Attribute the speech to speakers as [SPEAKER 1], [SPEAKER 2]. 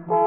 [SPEAKER 1] you